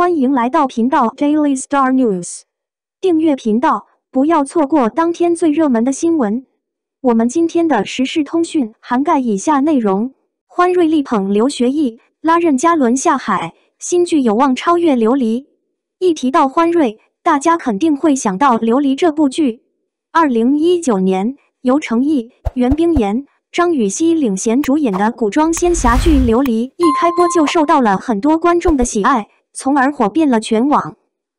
欢迎来到频道 Daily Star News，订阅频道，不要错过当天最热门的新闻。我们今天的时事通讯涵盖以下内容：欢瑞力捧刘学义，拉任嘉伦下海，新剧有望超越《琉璃》。一提到欢瑞，大家肯定会想到《琉璃》这部剧。二零一九年，由程毅、袁冰妍、张雨绮领衔主演的古装仙侠剧《琉璃》一开播就受到了很多观众的喜爱。从而火遍了全网。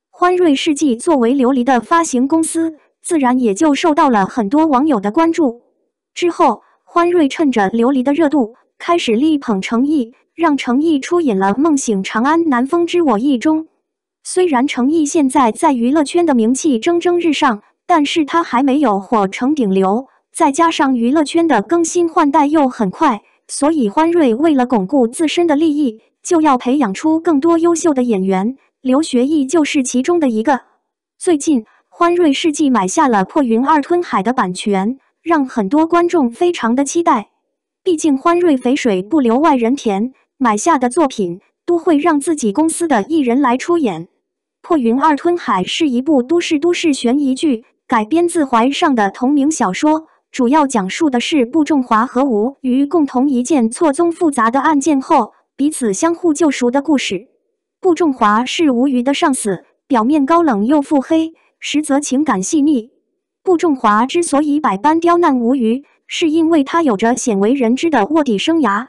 欢瑞世纪作为琉璃的发行公司，自然也就受到了很多网友的关注。之后，欢瑞趁着琉璃的热度，开始力捧程毅，让程毅出演了《梦醒长安南风知我意》中。虽然程毅现在在娱乐圈的名气蒸蒸日上，但是他还没有火成顶流。再加上娱乐圈的更新换代又很快，所以欢瑞为了巩固自身的利益。就要培养出更多优秀的演员，刘学义就是其中的一个。最近，欢瑞世纪买下了《破云二吞海》的版权，让很多观众非常的期待。毕竟欢瑞肥水不流外人田，买下的作品都会让自己公司的艺人来出演。《破云二吞海》是一部都市都市悬疑剧，改编自怀上的同名小说，主要讲述的是步仲华和吴于共同一件错综复杂的案件后。彼此相互救赎的故事。步仲华是吴瑜的上司，表面高冷又腹黑，实则情感细腻。步仲华之所以百般刁难吴瑜，是因为他有着鲜为人知的卧底生涯。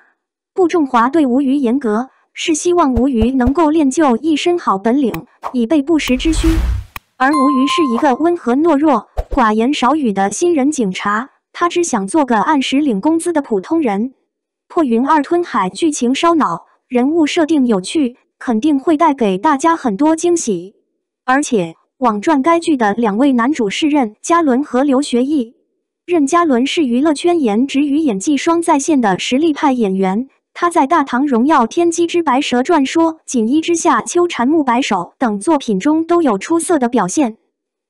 步仲华对吴瑜严格，是希望吴瑜能够练就一身好本领，以备不时之需。而吴瑜是一个温和懦弱、寡言少语的新人警察，他只想做个按时领工资的普通人。破云二吞海剧情烧脑，人物设定有趣，肯定会带给大家很多惊喜。而且，网传该剧的两位男主是任嘉伦和刘学义。任嘉伦是娱乐圈颜值与演技双在线的实力派演员，他在《大唐荣耀》《天机之白蛇传说》《锦衣之下》《秋蝉暮白首》等作品中都有出色的表现。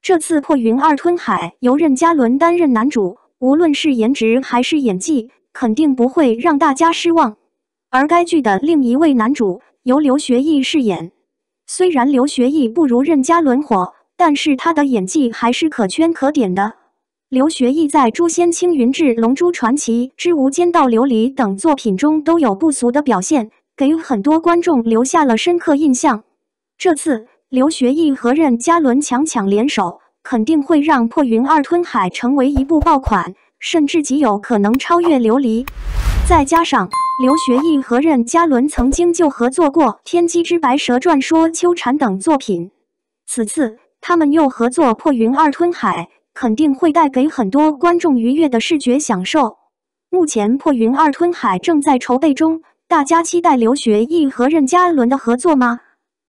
这次破云二吞海由任嘉伦担任男主，无论是颜值还是演技。肯定不会让大家失望。而该剧的另一位男主由刘学义饰演，虽然刘学义不如任嘉伦火，但是他的演技还是可圈可点的。刘学义在《诛仙青云志》《龙珠传奇》之《无间道》《琉璃》等作品中都有不俗的表现，给很多观众留下了深刻印象。这次刘学义和任嘉伦强强联手，肯定会让《破云二吞海》成为一部爆款。甚至极有可能超越琉璃，再加上刘学义和任嘉伦曾经就合作过《天机之白蛇传说》《秋蝉》等作品，此次他们又合作《破云二吞海》，肯定会带给很多观众愉悦的视觉享受。目前《破云二吞海》正在筹备中，大家期待刘学义和任嘉伦的合作吗？